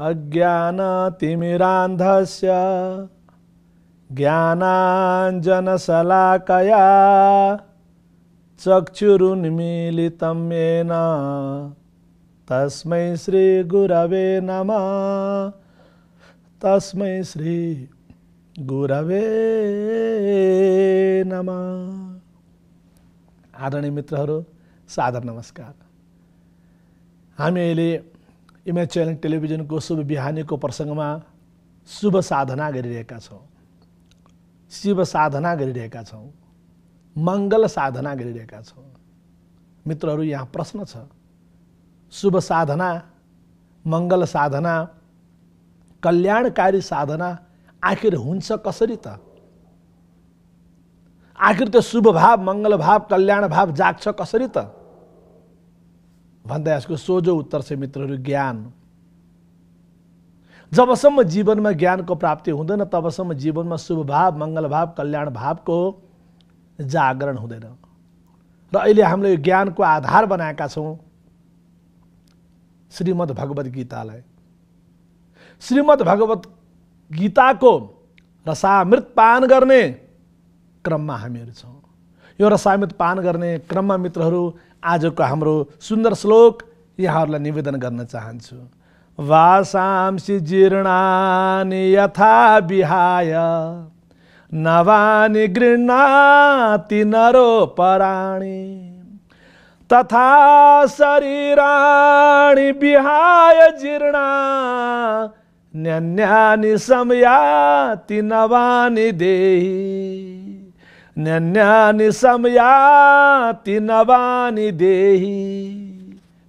अज्ञानतिमिरान्धस्य ज्ञानाञ्जनशलाकया चक्षुरुन्मीलितं येन। तस्मै श्रीगुरवे नमः। तस्मै श्री गुरवे नमः। आदरणीय मित्रहरू सादर नमस्कार। हामी अहिले इमेज च्यानल टेलिभिजनको शुभ बिहानीको प्रसङ्गमा शुभ साधना गरिरहेका छौँ। शिव साधना गरिरहेका छौँ। मङ्गल साधना गरिरहेका छौँ। मित्रहरू यहाँ प्रश्न छ। शुभ साधना मङ्गल साधना कल्याणकारी साधना आखिर हुन्छ कसरी त? आखिर त्यो शुभ भाव मङ्गल भाव कल्याण भाव जाग्छ कसरी त? भन्दा यसको सोझो उत्तर छ मित्रहरू ज्ञान। जबसम्म जीवनमा ज्ञानको प्राप्ति हुँदैन तबसम्म जीवनमा शुभ भाव मङ्गल भाव कल्याण भावको जागरण हुँदैन। र अहिले हामीले यो ज्ञानको आधार बनाएका छौँ श्रीमद् भगवत गीतालाई। श्रीमद् भगवत गीताको रसामृत पान गर्ने क्रममा हामीहरू छौँ। यो रसामृत पान गर्ने क्रममा मित्रहरू आजको हाम्रो सुन्दर श्लोक यहाँहरूलाई निवेदन गर्न चाहन्छु। वासांसि जीर्णानि यथा विहाय। नवानि गृह्णाति नरो पराणि। तथा शरीराणि विहाय जीर्णा। न्यन्यानि समयाति नवानि देहि। न्यन्यानि समयाति नवानि देहि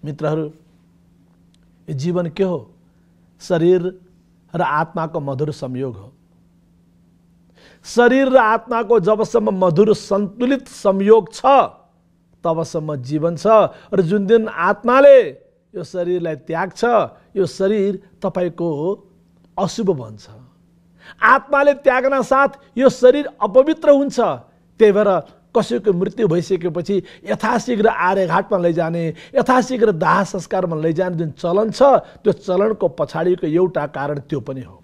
मित्रहरू जीवन के हो शरीर र आत्माको मधुर संयोग हो शरीर र आत्माको जबसम्म मधुर सन्तुलित संयोग छ तबसम्म जीवन छ र जुन दिन आत्माले यो शरीरलाई त्याग्छ यो शरीर तपाईँको अशुभ बन्छ आत्माले त्याग्न साथ यो शरीर अपवित्र हुन्छ त्यही भएर कसैको मृत्यु भइसकेपछि यथाशीघ्र आर्यघाटमा लैजाने यथाशीघ्र दाह संस्कारमा लैजाने जुन चलन छ त्यो चलनको पछाडिको एउटा कारण त्यो पनि हो।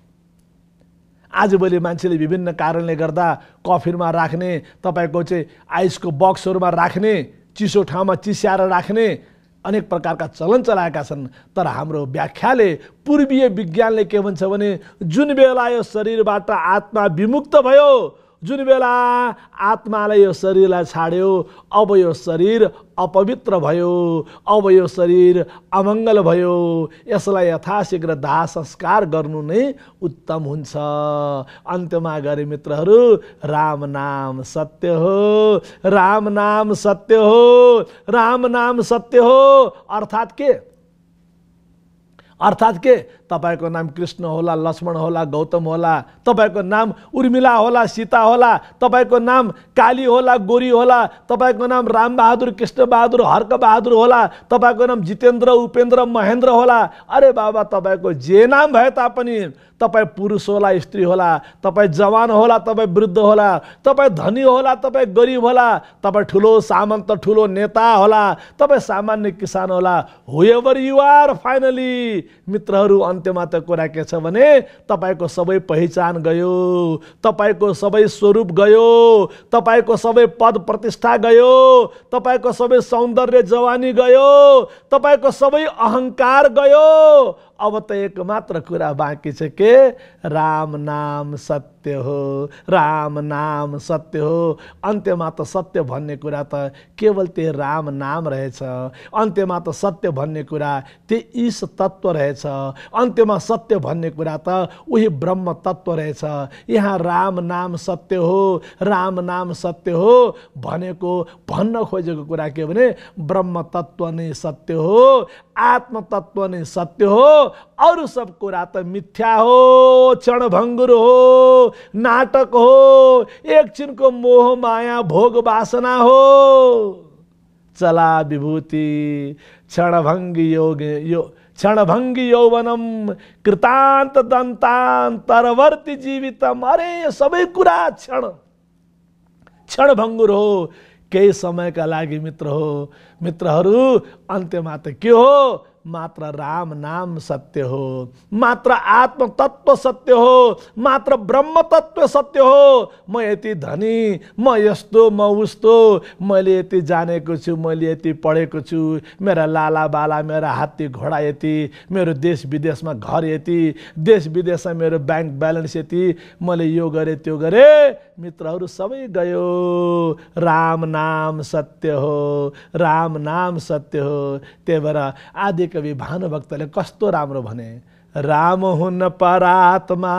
आजभोलि मान्छेले विभिन्न कारणले गर्दा कफिरमा राख्ने तपाईँको चाहिँ आइसको बक्सहरूमा राख्ने चिसो ठाउँमा चिस्याएर राख्ने अनेक प्रकारका चलन चलाएका छन्। तर हाम्रो व्याख्याले पूर्वीय विज्ञानले के भन्छ भने जुन बेला यो शरीरबाट आत्मा विमुक्त भयो जुन बेला आत्माले यो शरीरलाई छाड्यो अब यो शरीर अपवित्र भयो अब यो शरीर अमङ्गल भयो यसलाई यथाशीघ्र दाह संस्कार गर्नु नै उत्तम हुन्छ। अन्त्यमा गरे मित्रहरू राम नाम सत्य हो राम नाम सत्य हो राम नाम सत्य हो। अर्थात् के? अर्थात् के? तपाईँको नाम कृष्ण होला लक्ष्मण होला गौतम होला तपाईँको नाम उर्मिला होला सीता होला तपाईँको नाम काली होला गोरी होला तपाईँको नाम रामबहादुर कृष्णबहादुर हर्कबहादुर होला तपाईँको नाम जितेन्द्र उपेन्द्र महेन्द्र होला। अरे बाबा तपाईँको जे नाम भए तापनि तपाईँ पुरुष होला स्त्री होला तपाईँ जवान होला तपाईँ वृद्ध होला तपाईँ धनी होला तपाईँ गरिब होला तपाईँ ठुलो सामन्त ठुलो नेता होला तपाईँ सामान्य किसान होला। हुएभर युआर फाइनली मित्रहरू अन्त्यमा त कुरा के छ भने तपाईँको सबै पहिचान गयो तपाईँको सबै स्वरूप गयो तपाईँको सबै पद प्रतिष्ठा गयो तपाईँको सबै सौन्दर्य जवानी गयो तपाईँको सबै अहङ्कार गयो। अब त एक मात्र कुरा बाँकी छ के? राम नाम सत्य हो। राम नाम सत्य हो। अन्त्यमा त सत्य भन्ने कुरा त केवल त्यो राम नाम रहेछ। अन्त्यमा त सत्य भन्ने कुरा त्यो ईश तत्त्व रहेछ। अन्त्यमा सत्य भन्ने कुरा त उही ब्रह्म तत्त्व रहेछ। यहाँ राम नाम सत्य हो। राम नाम सत्य हो भनेको भन्न खोजेको कुरा के भने ब्रह्म तत्त्व नै सत्य हो। आत्म तत्त्व नै सत्य हो अरू सब कुरा त मिथ्या हो क्षणभङ्गुर हो नाटक हो एकछिनको मोह माया भोग वासना हो। चला विभूति क्षणभङ्गी योग यो क्षणभङ्गी यौवनम कृतान्त दन्तान्तरवर्ती जीवितम। अरे यो सबै कुरा क्षण क्षणभङ्गुर हो केही समयका लागि मित्र हो? मित्रहरू अन्त्यमा त के हो? मात्र राम नाम सत्य हो मात्र आत्म तत्व सत्य हो मात्र ब्रह्म तत्व सत्य हो। म यति धनी म यस्तो म उस्तो मैले यति जानेको छु मैले यति पढेको छु मेरा लाला बाला मेरा हात्ती घोडा यति मेरो देश विदेशमा घर यति देश विदेशमा मेरो ब्याङ्क ब्यालेन्स यति मैले यो गरेँ त्यो गरेँ। मित्रहरू सबै गयो। राम नाम सत्य हो राम नाम सत्य हो। त्यही भएर आदि कवि भानुभक्तले कस्तो राम्रो भने राम हुन परात्मा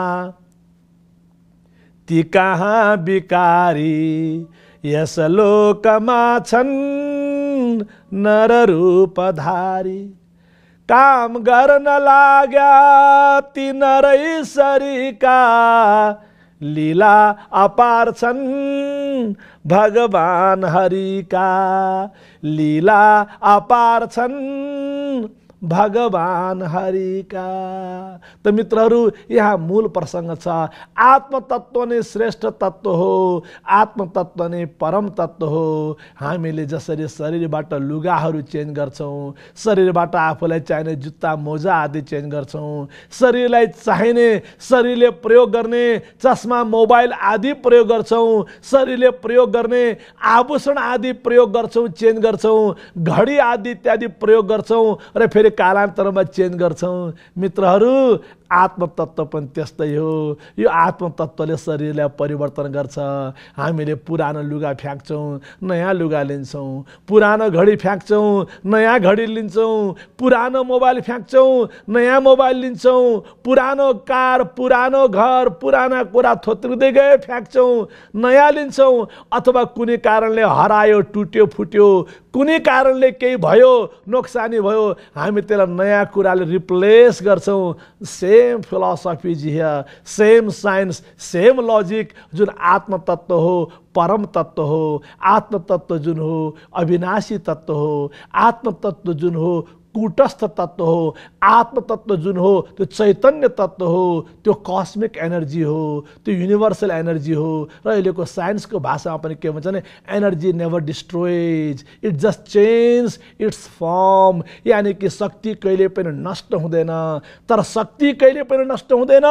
ती कहाँ बिकारी यस लोकमा छन् नर रूपधारी काम गर्न लाग्या ती नरै सरीका लीला अपार छन् भगवान हरिका। लीला अपार छन् भगवान हरिका त मित्रहरू यहाँ मूल प्रसङ्ग छ आत्मतत्व नै श्रेष्ठ तत्व हो आत्मतत्व नै परम तत्व हो हामीले जसरी शरीरबाट लुगाहरू चेन्ज गर्छौँ शरीरबाट आफूलाई चाहिने जुत्ता मोजा आदि चेन्ज गर्छौँ शरीरलाई चाहिने शरीरले प्रयोग गर्ने चस्मा मोबाइल आदि प्रयोग गर्छौँ शरीरले प्रयोग गर्ने आभूषण आदि प्रयोग गर्छौँ चेन्ज गर्छौँ घडी आदि इत्यादि प्रयोग गर्छौँ र फेरि कालान्तरमा चेन्ज गर्छौँ। मित्रहरू आत्मतत्व पनि त्यस्तै हो। यो आत्मतत्वले शरीरलाई परिवर्तन गर्छ। हामीले पुरानो लुगा फ्याँक्छौँ नयाँ लुगा लिन्छौँ पुरानो घडी फ्याँक्छौँ नयाँ घडी लिन्छौँ पुरानो मोबाइल फ्याँक्छौँ नयाँ मोबाइल लिन्छौँ पुरानो कार पुरानो घर पुराना कुरा थोत्रिँदै गए फ्याँक्छौँ नयाँ लिन्छौँ अथवा कुनै कारणले हरायो टुट्यो फुट्यो कुनै कारणले केही भयो नोक्सानी भयो हामी त्यसलाई नयाँ कुराले रिप्लेस गर्छौँ। सेम फिलोसफी जी है सेम साइंस सेम लॉजिक जुन आत्मतत्व हो परम तत्व हो आत्म तत्व जो हो अविनाशी तत्व हो आत्म तत्व जो हो कुटस्थ तत्व हो आत्मतत्व जुन हो त्यो चैतन्य तत्व हो त्यो कस्मिक एनर्जी हो त्यो युनिभर्सल एनर्जी हो र अहिलेको साइन्सको भाषामा पनि के भन्छ भने energy never destroys it just change its form यानि कि शक्ति कहिले पनि नष्ट हुँदैन। तर शक्ति कहिले पनि नष्ट हुँदैन।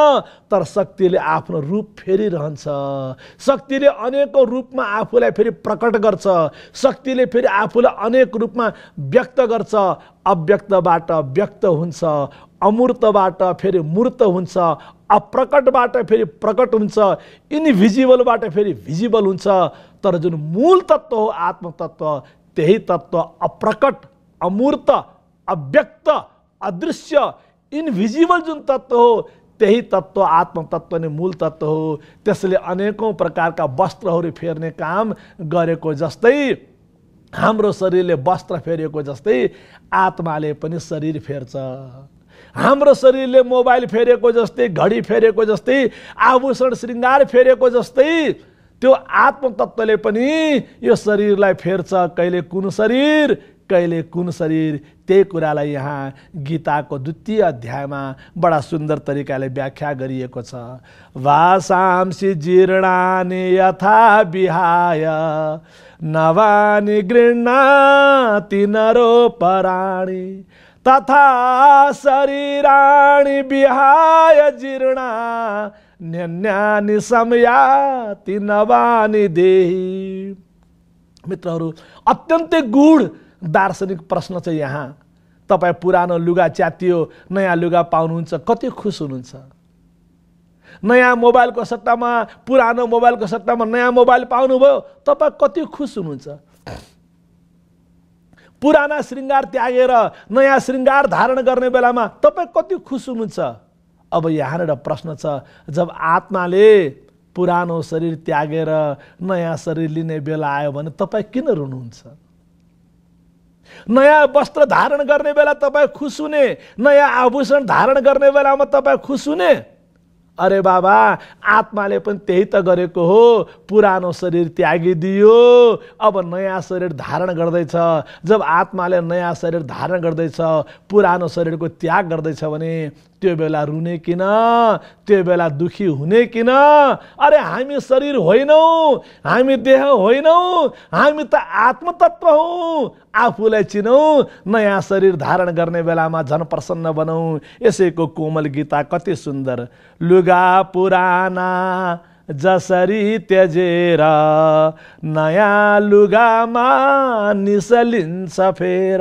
तर शक्तिले आफ्नो रूप फेरिरहन्छ शक्तिले अनेकौँ रूपमा आफूलाई फेरि प्रकट गर्छ। शक्तिले फेरि आफूलाई अनेक रूपमा व्यक्त गर्छ। अव्यक्तबाट व्यक्त हुन्छ अमूर्तबाट फेरि मूर्त हुन्छ अप्रकटबाट फेरि प्रकट हुन्छ इनभिजिबलबाट फेरि भिजिबल हुन्छ। तर जुन मूल तत्व हो आत्मतत्व त्यही तत्व अप्रकट अमूर्त अव्यक्त अदृश्य इनभिजिबल जुन तत्व हो त्यही तत्व आत्मतत्व नै मूल तत्व हो। त्यसले अनेकौँ प्रकारका वस्त्रहरू फेर्ने काम गरेको जस्तै हाम्रो शरीरले वस्त्र फेरेको जस्तै आत्माले पनि शरीर फेर्छ। हाम्रो शरीरले मोबाइल फेरेको जस्तै घडी फेरेको जस्तै आभूषण श्रृङ्गार फेरेको जस्तै त्यो आत्मतत्वले पनि यो शरीरलाई फेर्छ। कहिले कुन शरीर? कहिले कुन शरीर त्यही कुरालाई यहाँ गीताको द्वितीय अध्यायमा बडा सुन्दर तरिकाले व्याख्या गरिएको छ। वासांसी जीर्णानि यथा विहाय नवानी गृह्णाति नरो पराणी तथा शरीराणि विहाय जीर्णा न्यन्यानि समयाति नवानी देही। मित्रहरू अत्यन्तै गुढ दार्शनिक प्रश्न चाहिँ यहाँ। तपाईँ पुरानो लुगा च्यातियो नयाँ लुगा पाउनुहुन्छ कति खुस हुनुहुन्छ? नयाँ मोबाइलको सट्टामा पुरानो मोबाइलको सट्टामा नयाँ मोबाइल पाउनुभयो तपाईँ कति खुस हुनुहुन्छ? पुराना श्रृङ्गार त्यागेर नयाँ श्रृङ्गार धारण गर्ने बेलामा तपाईँ कति खुस हुनुहुन्छ? अब यहाँनिर प्रश्न छ जब आत्माले पुरानो शरीर त्यागेर नयाँ शरीर लिने बेला आयो भने तपाईँ किन रुनुहुन्छ? नयाँ वस्त्र धारण गर्ने बेला तपाईँ खुस हुने नयाँ आभूषण धारण गर्ने बेलामा तपाईँ खुस हुने। अरे बाबा आत्माले पनि त्यही त गरेको हो। पुरानो शरीर त्यागिदियो। अब नयाँ शरीर धारण गर्दैछ। जब आत्माले नयाँ शरीर धारण गर्दैछ पुरानो शरीरको त्याग गर्दैछ भने त्यो बेला रुने किन? त्यो बेला दुखी हुने किन? अरे हामी शरीर होइनौँ हामी देह होइनौँ हामी त आत्मतत्व हौ। आफूलाई चिनौँ नयाँ शरीर धारण गर्ने बेलामा झन प्रसन्न बनाऊ यसैको कोमल गीता कति सुन्दर। लुगा पुराना जसरी त्यजेर नयाँ लुगामा निसलिन्छ फेर।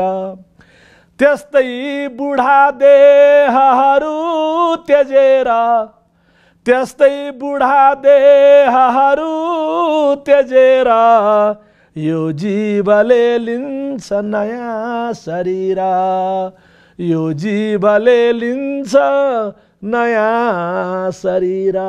त्यस्तै बुढा देहहरू त्यजेर त्यस्तै बुढा देहहरू त्यजेर यो जीवले लिन्छ नयाँ शरीर यो जीवले लिन्छ नयाँ शरीर